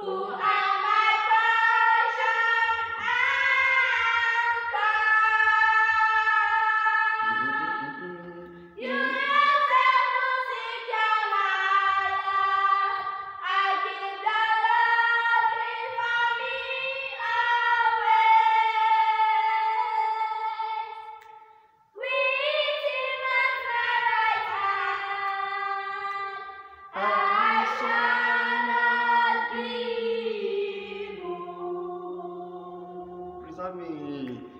who I Sammy.